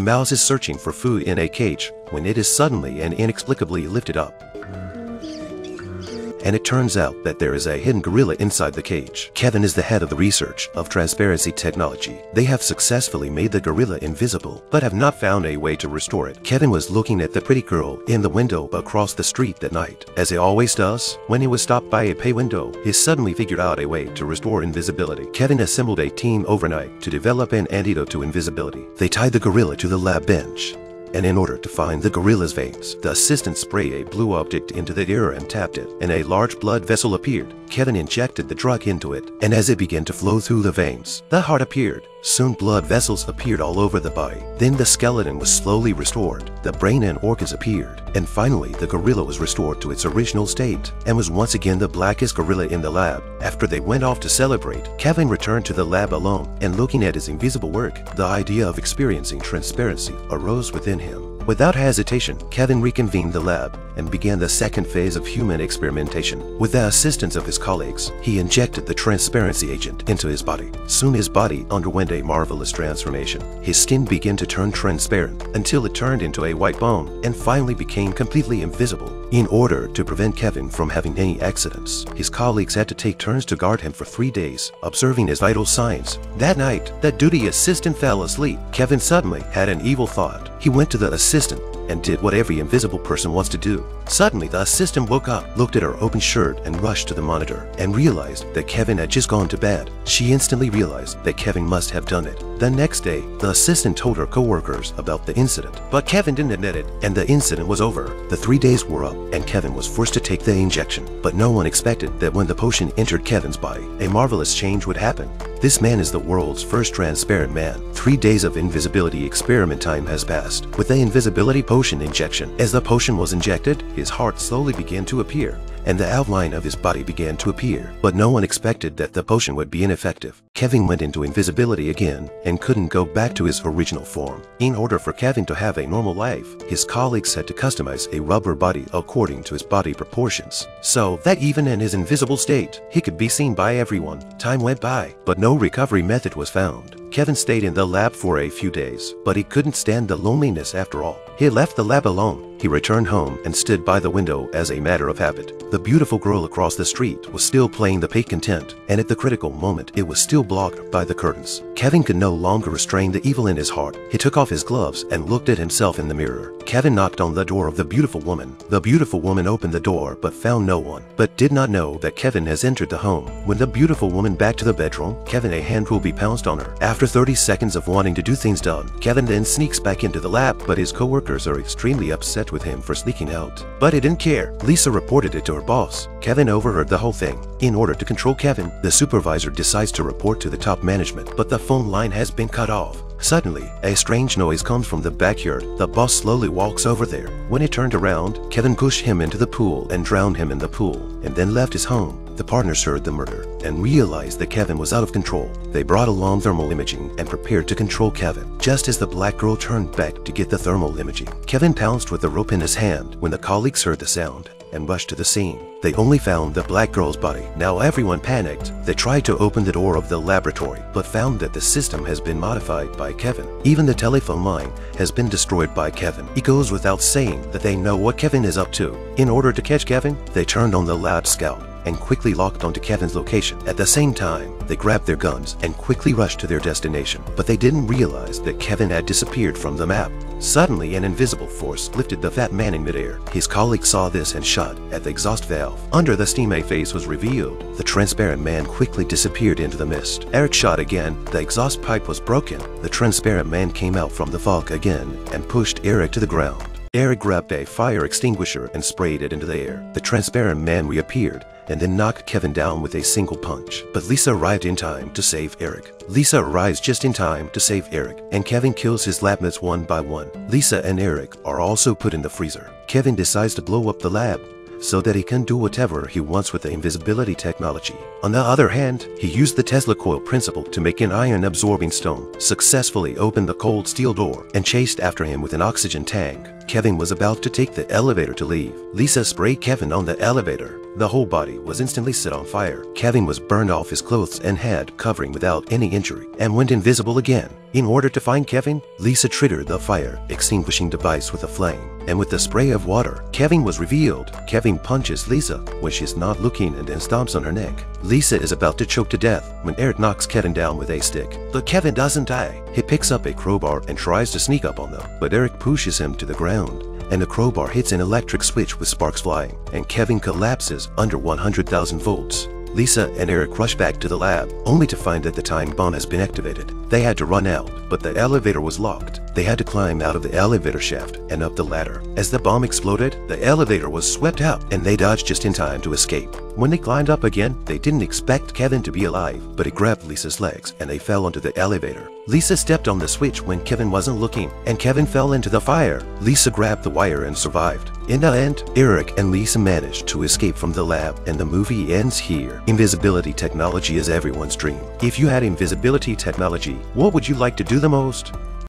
A mouse is searching for food in a cage when it is suddenly and inexplicably lifted up and it turns out that there is a hidden gorilla inside the cage. Kevin is the head of the research of transparency technology. They have successfully made the gorilla invisible, but have not found a way to restore it. Kevin was looking at the pretty girl in the window across the street that night. As he always does, when he was stopped by a pay window, he suddenly figured out a way to restore invisibility. Kevin assembled a team overnight to develop an antidote to invisibility. They tied the gorilla to the lab bench and in order to find the gorilla's veins, the assistant sprayed a blue object into the ear and tapped it, and a large blood vessel appeared. Kevin injected the drug into it, and as it began to flow through the veins, the heart appeared. Soon blood vessels appeared all over the body. Then the skeleton was slowly restored. The brain and organs appeared. And finally, the gorilla was restored to its original state and was once again the blackest gorilla in the lab. After they went off to celebrate, Kevin returned to the lab alone and looking at his invisible work, the idea of experiencing transparency arose within him. Without hesitation, Kevin reconvened the lab and began the second phase of human experimentation. With the assistance of his colleagues, he injected the transparency agent into his body. Soon his body underwent a marvelous transformation. His skin began to turn transparent until it turned into a white bone and finally became completely invisible. In order to prevent Kevin from having any accidents, his colleagues had to take turns to guard him for three days, observing his vital signs. That night, that duty assistant fell asleep. Kevin suddenly had an evil thought. He went to the assistant and did what every invisible person wants to do. Suddenly, the assistant woke up, looked at her open shirt, and rushed to the monitor, and realized that Kevin had just gone to bed. She instantly realized that Kevin must have done it. The next day, the assistant told her coworkers about the incident, but Kevin didn't admit it, and the incident was over. The three days were up, and Kevin was forced to take the injection, but no one expected that when the potion entered Kevin's body, a marvelous change would happen. This man is the world's first transparent man. Three days of invisibility experiment time has passed. With the invisibility potion injection, as the potion was injected, his heart slowly began to appear and the outline of his body began to appear, but no one expected that the potion would be ineffective. Kevin went into invisibility again and couldn't go back to his original form. In order for Kevin to have a normal life, his colleagues had to customize a rubber body according to his body proportions, so that even in his invisible state, he could be seen by everyone. Time went by, but no recovery method was found. Kevin stayed in the lab for a few days, but he couldn't stand the loneliness after all. He left the lab alone. He returned home and stood by the window as a matter of habit. The beautiful girl across the street was still playing the Pay Content, and at the critical moment, it was still blocked by the curtains. Kevin could no longer restrain the evil in his heart. He took off his gloves and looked at himself in the mirror. Kevin knocked on the door of the beautiful woman. The beautiful woman opened the door but found no one, but did not know that Kevin has entered the home. When the beautiful woman back to the bedroom, Kevin a hand will be pounced on her. After 30 seconds of wanting to do things done, Kevin then sneaks back into the lab, but his coworkers are extremely upset with him for sneaking out. But he didn't care. Lisa reported it to her boss. Kevin overheard the whole thing. In order to control Kevin, the supervisor decides to report to the top management, but the phone line has been cut off. Suddenly, a strange noise comes from the backyard. The boss slowly walks over there. When he turned around, Kevin pushed him into the pool and drowned him in the pool, and then left his home. The partners heard the murder and realized that Kevin was out of control. They brought along thermal imaging and prepared to control Kevin. Just as the black girl turned back to get the thermal imaging, Kevin pounced with the rope in his hand when the colleagues heard the sound and rushed to the scene. They only found the black girl's body. Now everyone panicked. They tried to open the door of the laboratory, but found that the system has been modified by Kevin. Even the telephone line has been destroyed by Kevin. It goes without saying that they know what Kevin is up to. In order to catch Kevin, they turned on the lab scout and quickly locked onto Kevin's location. At the same time, they grabbed their guns and quickly rushed to their destination, but they didn't realize that Kevin had disappeared from the map. Suddenly, an invisible force lifted the fat man in midair. His colleague saw this and shot at the exhaust valve. Under the steam a face was revealed. The transparent man quickly disappeared into the mist. Eric shot again. The exhaust pipe was broken. The transparent man came out from the fog again and pushed Eric to the ground. Eric grabbed a fire extinguisher and sprayed it into the air. The transparent man reappeared and then knocked Kevin down with a single punch. But Lisa arrived in time to save Eric. Lisa arrives just in time to save Eric, and Kevin kills his labmates one by one. Lisa and Eric are also put in the freezer. Kevin decides to blow up the lab so that he can do whatever he wants with the invisibility technology. On the other hand, he used the Tesla coil principle to make an iron-absorbing stone, successfully opened the cold steel door, and chased after him with an oxygen tank. Kevin was about to take the elevator to leave. Lisa sprayed Kevin on the elevator. The whole body was instantly set on fire. Kevin was burned off his clothes and head, covering without any injury, and went invisible again. In order to find Kevin, Lisa triggered the fire extinguishing device with a flame. And with the spray of water, Kevin was revealed. Kevin punches Lisa when she's not looking and then stomps on her neck. Lisa is about to choke to death when Eric knocks Kevin down with a stick. But Kevin doesn't die. He picks up a crowbar and tries to sneak up on them, but Eric pushes him to the ground and the crowbar hits an electric switch with sparks flying, and Kevin collapses under 100,000 volts. Lisa and Eric rush back to the lab, only to find that the time bomb has been activated. They had to run out, but the elevator was locked. They had to climb out of the elevator shaft and up the ladder. As the bomb exploded, the elevator was swept out and they dodged just in time to escape. When they climbed up again, they didn't expect Kevin to be alive, but he grabbed Lisa's legs and they fell onto the elevator. Lisa stepped on the switch when Kevin wasn't looking, and Kevin fell into the fire. Lisa grabbed the wire and survived. In the end, Eric and Lisa managed to escape from the lab, and the movie ends here. Invisibility technology is everyone's dream. If you had invisibility technology, what would you like to do the most?